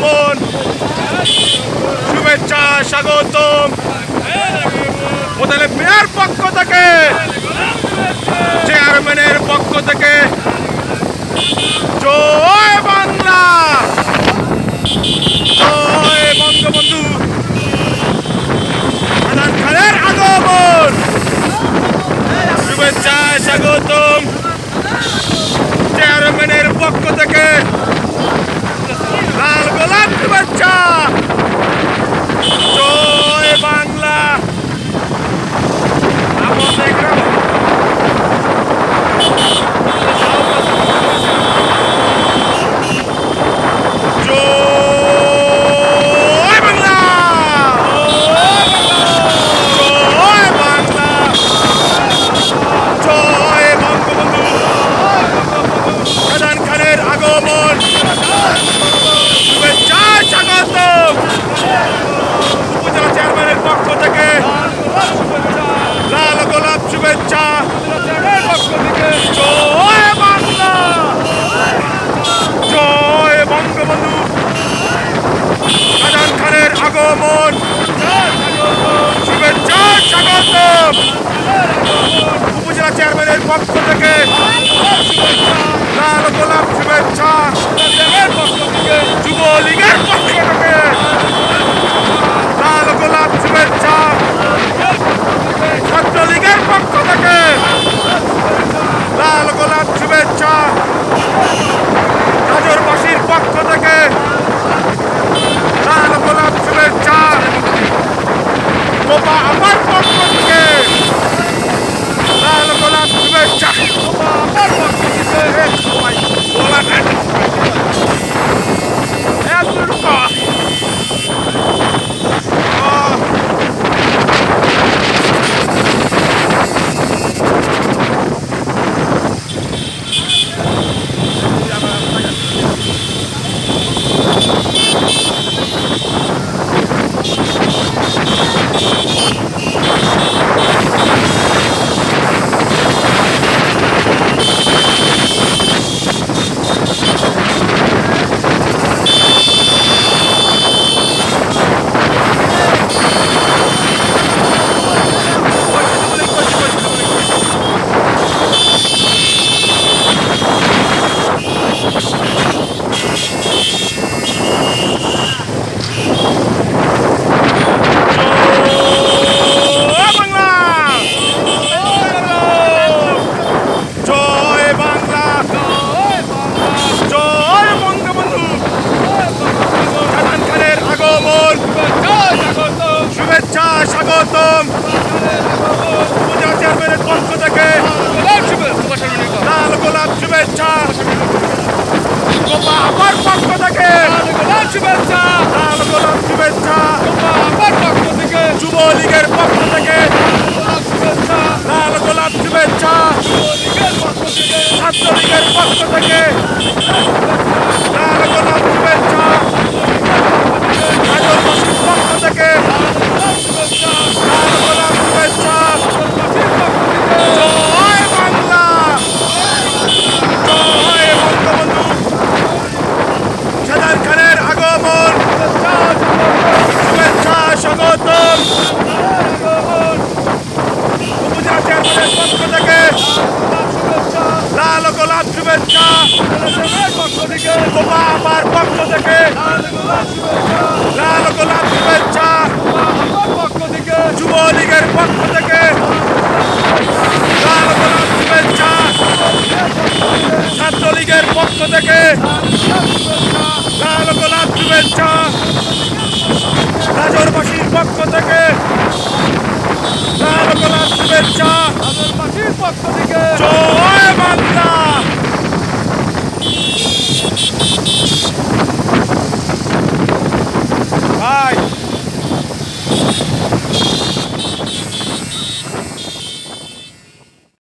আগমন শুভেচ্ছা স্বাগতম। মোতালেব মিয়ার পক্ষ থেকে চেয়ারম্যানের পক্ষ থেকে পক্ষ থেকে লাল গোলাপ শুভেচ্ছা। যুবলীগের পক্ষ থেকে छात्र अधिकारी पक्ष थके থেকে। লাল গোলাপ শুভেচ্ছা। পক্ষ থেকে যুবলীগের পক্ষ থেকে। লাল গোলাপ শুভেচ্ছা। ছাত্রলীগের পক্ষ থেকে। লাল গোলাপ শুভেচ্ছা। রাজরবাসীর পক্ষ থেকে। লাল গোলাপ শুভেচ্ছা। রাজরবাসীর পক্ষ থেকে।